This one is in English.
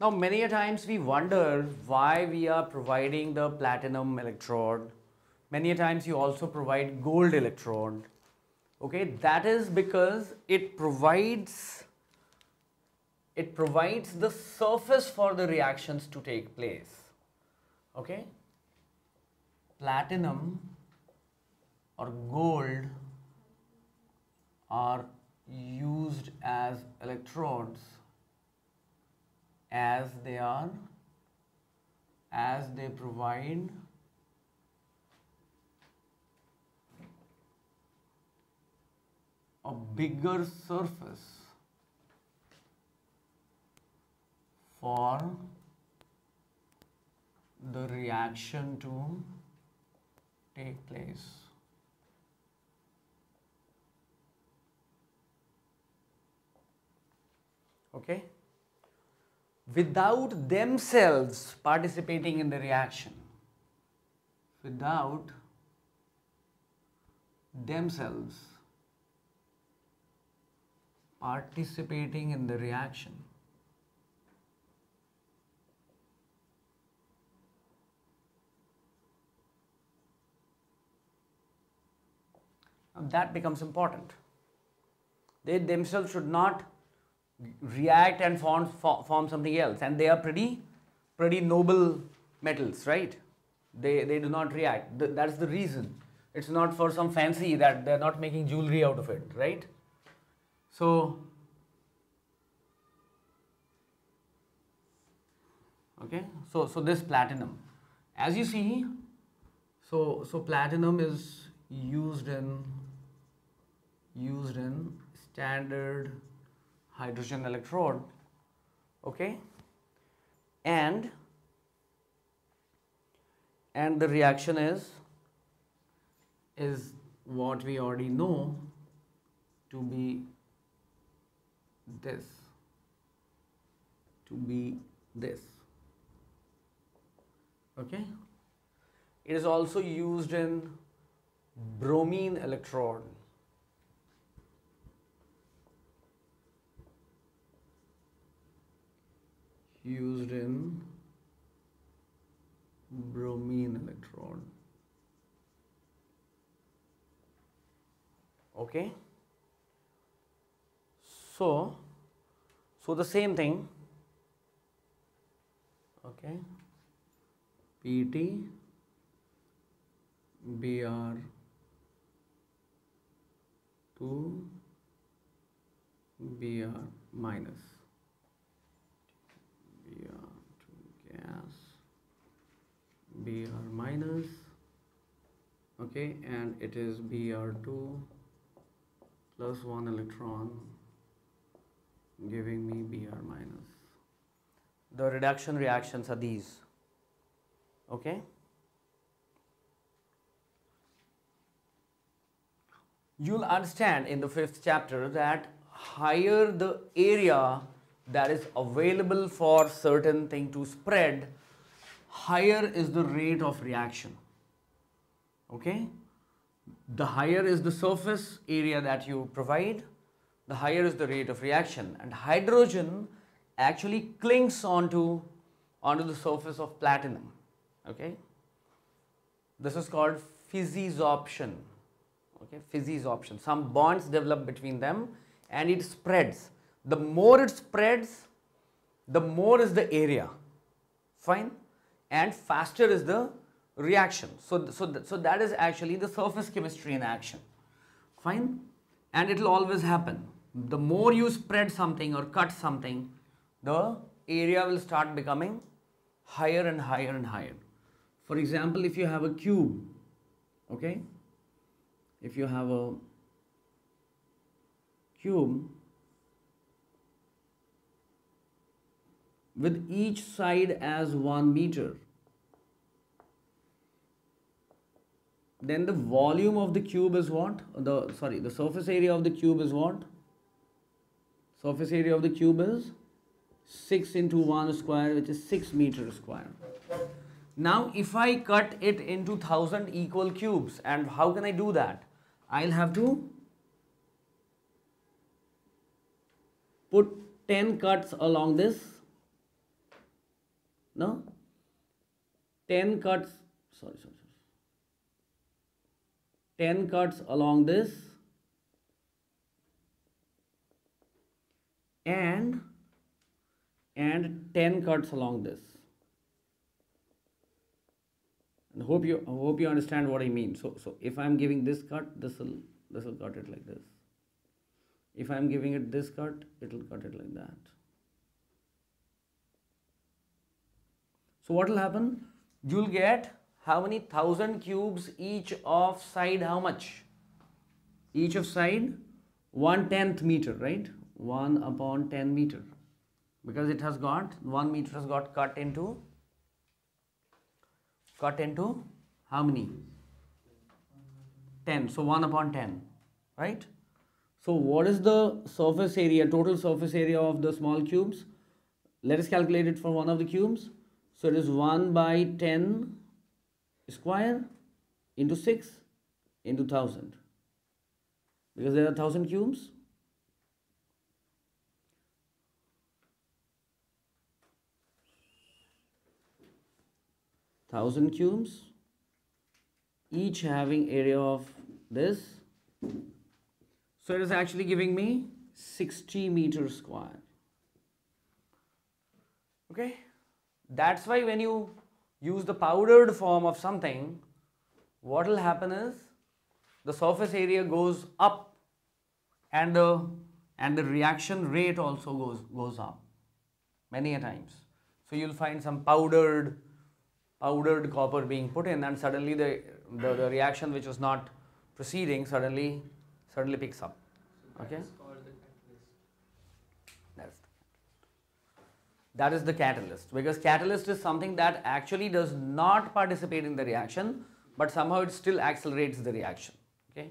Now, many a times we wonder why we are providing the platinum electrode. Many a times you also provide gold electrode. Okay, that is because it provides it provides the surface for the reactions to take place. Okay, platinum or gold are used as electrodes as they are as they provide a bigger surface for the reaction to take place. Okay? Without themselves participating in the reaction, without themselves participating in the reaction, Now that becomes important. They themselves should not react and form, form something else. And they are pretty pretty noble metals right? They they do not react. That's the reason. It's not for some fancy that they're not making jewelry out of it right? So okay so so this platinum. As you see so so platinum is used in used in standard hydrogen electrode okay? And and the reaction is is what we already know to be this to be this okay? It is also used in bromine electrode used in bromine electrode. Okay. So, so the same thing. Okay. PT BR 2 BR minus. Br minus okay and it is Br2 plus 1 electron giving me Br minus. The reduction reactions are these okay. You'll understand in the fifth chapter that higher the area that is available for certain thing to spread, higher is the rate of reaction. Okay? The higher is the surface area that you provide, the higher is the rate of reaction. And hydrogen actually clings onto, onto the surface of platinum. Okay? This is called physisorption. Okay, physisorption. Some bonds develop between them and it spreads the more it spreads, the more is the area, fine, and faster is the reaction. So, so, so that is actually the surface chemistry in action, fine, and it will always happen. The more you spread something or cut something, the area will start becoming higher and higher and higher. For example, if you have a cube, okay, if you have a cube with each side as 1 meter. Then the volume of the cube is what? The sorry, the surface area of the cube is what? Surface area of the cube is 6 into 1 square which is 6 meter square. Now if I cut it into 1000 equal cubes and how can I do that? I'll have to put 10 cuts along this no? 10 cuts sorry sorry, sorry. 10 cuts along this. And and 10 cuts along this. And hope you hope you understand what I mean. So so if I'm giving this cut this will this will cut it like this. If I'm giving it this cut it will cut it like that so what will happen? You'll get how many thousand cubes each of side how much? Each of side one tenth meter right? 1 upon 10 meter. Because it has got 1 meter has got cut into cut into how many? 10 so 1 upon 10 right? So what is the surface area total surface area of the small cubes? Let us calculate it for one of the cubes so it is 1 by 10 square into 6 into 1000 because there are 1000 cubes. 1000 cubes each having area of this. So it is actually giving me 60 meter square. Okay that's why when you use the powdered form of something what will happen is the surface area goes up and the and the reaction rate also goes goes up many a times so you'll find some powdered powdered copper being put in and suddenly the, the, the reaction which was not proceeding suddenly suddenly picks up. Okay? That's that is the catalyst because catalyst is something that actually does not participate in the reaction but somehow it still accelerates the reaction. Okay?